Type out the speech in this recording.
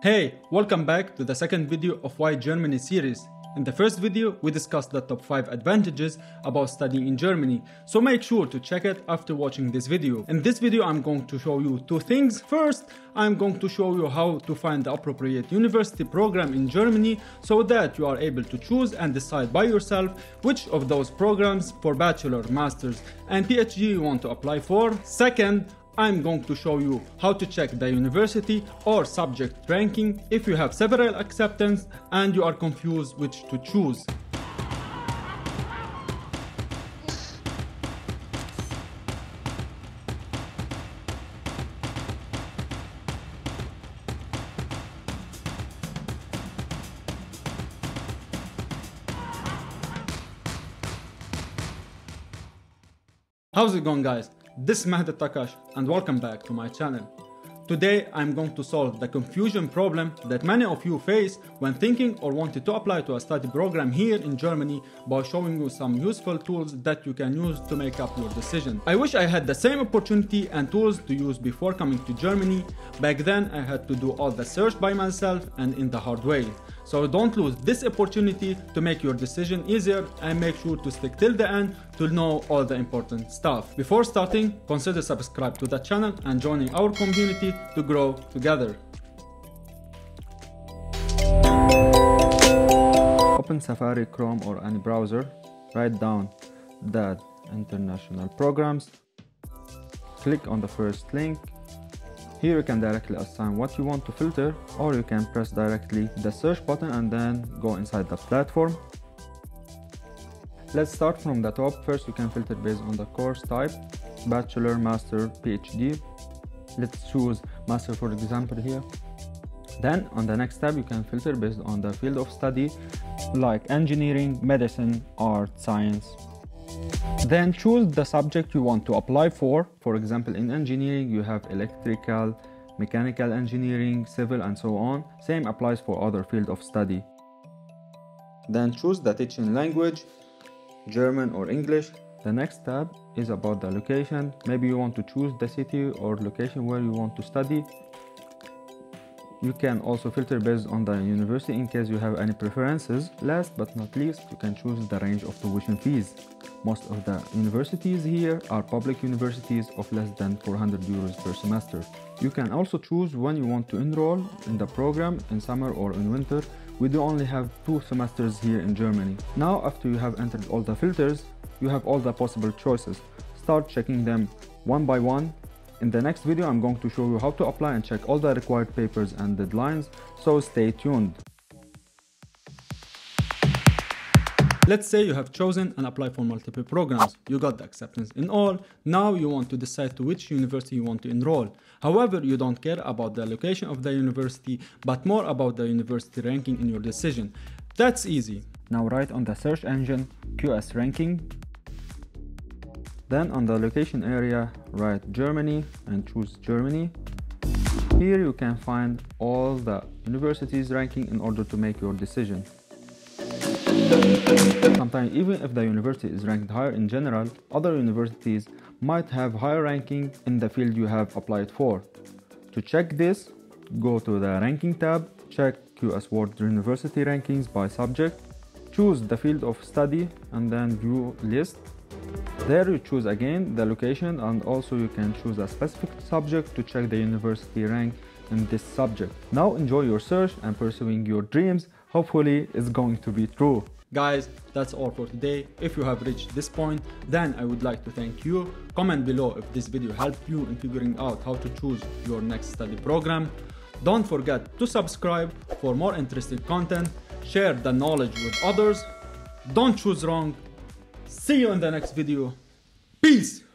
Hey, welcome back to the second video of Why Germany series. In the first video, we discussed the top 5 advantages about studying in Germany, so make sure to check it after watching this video. In this video, I'm going to show you two things. First, I'm going to show you how to find the appropriate university program in Germany so that you are able to choose and decide by yourself which of those programs for bachelor, masters, and PhD you want to apply for. Second, I'm going to show you how to check the university or subject ranking if you have several acceptance and you are confused which to choose. How's it going guys? This is Mahdi Takach and welcome back to my channel. Today I'm going to solve the confusion problem that many of you face when thinking or wanting to apply to a study program here in Germany by showing you some useful tools that you can use to make up your decision. I wish I had the same opportunity and tools to use before coming to Germany. Back then I had to do all the search by myself and in the hard way. So don't lose this opportunity to make your decision easier and make sure to stick till the end to know all the important stuff. Before starting, consider subscribe to the channel and joining our community to grow together. Open Safari, Chrome or any browser, write down that international programs, click on the first link here you can directly assign what you want to filter or you can press directly the search button and then go inside the platform. Let's start from the top. First you can filter based on the course type, bachelor, master, PhD. Let's choose master for example here. Then on the next tab you can filter based on the field of study like engineering, medicine, art, science, then choose the subject you want to apply for. For example, in engineering, you have electrical, mechanical engineering, civil, and so on. Same applies for other field of study. Then choose the teaching language, German or English. The next tab is about the location. Maybe you want to choose the city or location where you want to study. You can also filter based on the university in case you have any preferences. Last but not least, you can choose the range of tuition fees. Most of the universities here are public universities of less than 400 euros per semester. You can also choose when you want to enroll in the program in summer or in winter. We do only have two semesters here in Germany. Now after you have entered all the filters, you have all the possible choices. Start checking them one by one. In the next video I'm going to show you how to apply and check all the required papers and deadlines, so stay tuned. Let's say you have chosen and applied for multiple programs. You got the acceptance in all. Now you want to decide to which university you want to enroll. However, you don't care about the location of the university, but more about the university ranking in your decision. That's easy. Now write on the search engine QS ranking. Then on the location area, write Germany and choose Germany. Here you can find all the universities ranking in order to make your decision. Sometimes even if the university is ranked higher in general, other universities might have higher ranking in the field you have applied for. To check this, go to the ranking tab, check QS World University rankings by subject, choose the field of study and then view list. There you choose again the location and also you can choose a specific subject to check the university rank in this subject. Now enjoy your search and pursuing your dreams. Hopefully it's going to be true. Guys, that's all for today. If you have reached this point, then I would like to thank you. Comment below if this video helped you in figuring out how to choose your next study program. Don't forget to subscribe for more interesting content. Share the knowledge with others. Don't choose wrong. See you in the next video. Peace!